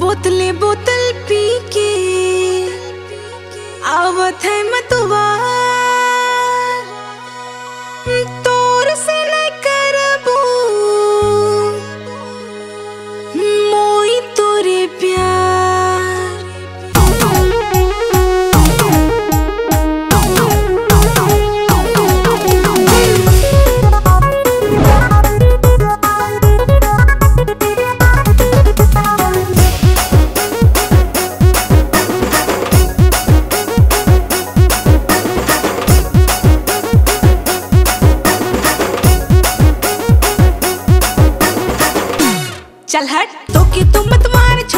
बोतले बोतल पी के आवत है मतवा चल हट। तो कि तुम मत मार छ